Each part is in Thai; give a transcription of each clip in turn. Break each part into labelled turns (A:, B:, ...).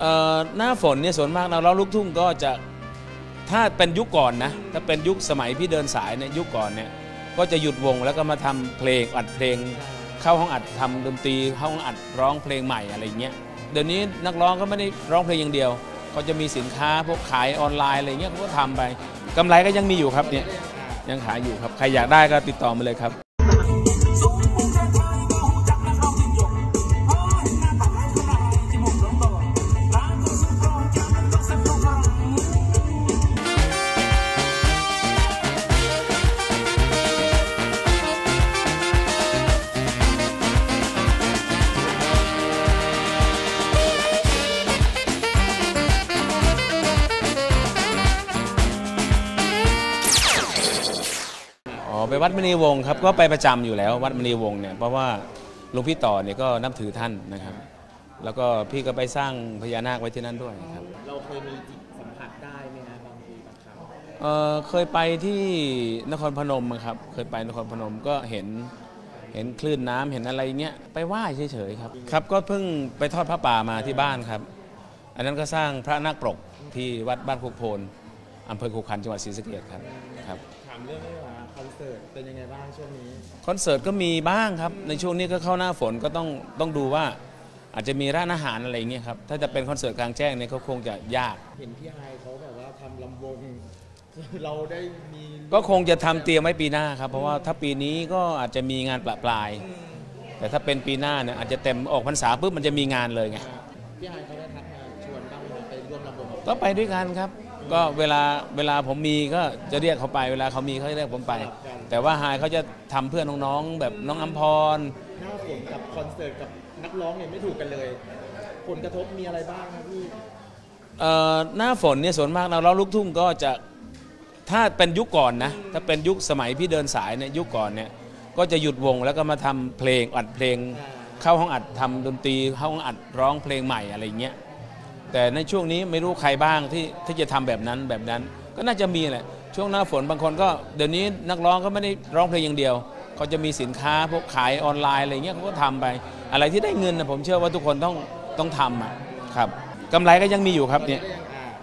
A: เอ่อหน้าฝนเนี่ยส่วนมากนักร้องลูกทุ่งก็จะถ้าเป็นยุคก่อนนะถ้าเป็นยุคสมัยพี่เดินสายเนี่ยยุคก่อนเนี่ยก็จะหยุดวงแล้วก็มาทำเพลงอัดเพลง เข้าห้องอัดทำดนตรีเข้าห้องอัดร้องเพลงใหม่อะไรเงี้ยเดี๋ยวนี้นักร้องก็ไม่ได้ร้องเพลงอย่างเดียวเขาจะมีสินค้าพวกขายออนไลน์อะไรเงี้ยเขาก็ทำไปกำไรก็ยังมีอยู่ครับเนี่ยยังขายอยู่ครับใครอยากได้ก็ติดต่อมาเลยครับ ไปวัดมณีวงศ์ครับก็ไปประจำอยู่แล้ววัดมณีวงศ์เนี่ยเพราะว่าหลวงพี่ต่อเนี่ยก็นับถือท่านนะครับ แล้วก็พี่ก็ไปสร้างพญานาคไว้ที่นั่นด้วยครับ
B: เราเคยมีจิตสัมผัสได้ไหมฮะบางทีบางครั้ง
A: เอ่อเคยไปที่นครพนมอะครับ เคยไปนครพนมก็เห็นเห็นคลื่นน้ำเห็นอะไรเงี้ยไปไหว้เฉยๆครับครับ ก็เพิ่งไปทอดพระป่ามาที่บ้านครับ อันนั้นก็สร้างพระนาคปรกที่วัดบ้านโคกโพน อำเภอขุขันธ์จังหวัดศรีสะเกษครับครับ
B: ถามเรื่องนี้ว่าคอนเสิร์ตเป็นยังไงบ้างช่วงนี้
A: คอนเสิร์ตก็มีบ้างครับ ในช่วงนี้ก็เข้าหน้าฝนก็ต้องต้องดูว่าอาจจะมีร้านอาหารอะไรเงี้ยครับถ้าจะเป็นคอนเสิร์ตกลางแจ้งเนี่ยก็คงจะยาก
B: เห็นพี่ไฮเขาแบบว่าทำลำวงเราได้มี
A: ก็คงจะทำเตรียมไว้ปีหน้าครับ เพราะว่าถ้าปีนี้ก็อาจจะมีงานปละปลาย แต่ถ้าเป็นปีหน้าเนี่ยอาจจะเต็มออกพรรษาปุ๊บมันจะมีงานเลยไง
B: พี่ไฮเขาได้ทักมา ชวนบ้างไหมครับไปร่วมลำวงกับ
A: ก็ไปด้วยกันครับ ก็เวลาเวลาผมมีก็จะเรียกเขาไป เวลาเขามีเขาจะเรียกผมไป แต่ว่าไฮายเขาจะทำเพื่อน้องๆแบบน้องอัมพร
B: หน้าฝนกับคอนเสิร์ตกับนักร้องเนี่ยไม่ถูกกันเลย ผลกระทบมีอะไรบ้างครับพี่
A: เอ่อหน้าฝนเนี่ยส่วนมากนักร้องลูกทุ่งก็จะถ้าเป็นยุคก่อนนะถ้าเป็นยุคสมัยพี่เดินสายเนี่ยยุคก่อนเนี่ยก็จะหยุดวงแล้วก็มาทำเพลงอัดเพลง เข้าห้องอัดทำดนตรีเข้าห้องอัดร้องเพลงใหม่อะไรเงี้ย แต่ในช่วงนี้ไม่รู้ใครบ้างที่ที่จะทำแบบนั้นแบบนั้น ก็น่าจะมีแหละช่วงหน้าฝนบางคนก็เดี๋ยวนี้นักร้องก็ไม่ได้ร้องเพลงอย่างเดียวเขาจะมีสินค้าพวกขายออนไลน์อะไรเงี้ยเขาก็ทำไป อะไรที่ได้เงินนะผมเชื่อว่าทุกคนต้องต้องทำอะครับกำไรก็ยังมีอยู่ครับเนี่ย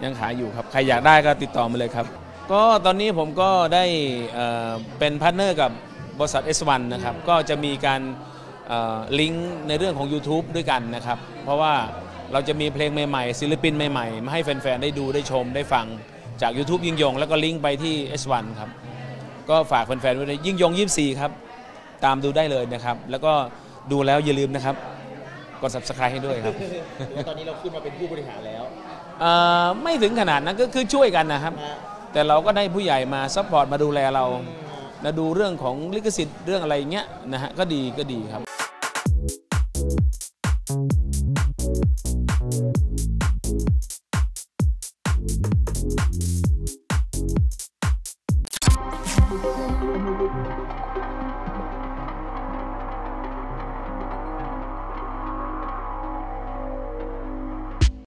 A: ยังขายอยู่ครับ ใครอยากได้ก็ติดต่อมาเลยครับ ก็ตอนนี้ผมก็ได้เป็นพาร์ทเนอร์กับบริษัท S1 นะครับ ก็จะมีการลิงก์ในเรื่องของ YouTube ด้วยกันนะครับ เพราะว่า เราจะมีเพลงใหม่ๆ ศิลปินใหม่ๆ มาให้แฟนๆ ได้ดูได้ชมได้ฟังจาก YouTube ยิ่งยง แล้วก็ลิงก์ไปที่ S1 ครับ ก็ฝากแฟนๆไว้ในยิ่งยง 24 ครับ ตามดูได้เลยนะครับ แล้วก็ดูแล้วอย่าลืมนะครับ กด subscribe ให้ด้วยครับ
B: แล้วตอนนี้เราขึ้นมาเป็นผู้บริหารแล้ว
A: เอ่อไม่ถึงขนาดนั้นก็คือช่วยกันนะครับ
B: นะ
A: แต่เราก็ได้ผู้ใหญ่มา support มาดูแลเรานะดูเรื่องของลิขสิทธิ์เรื่องอะไรเงี้ยนะฮะก็ดีก็ดีครับ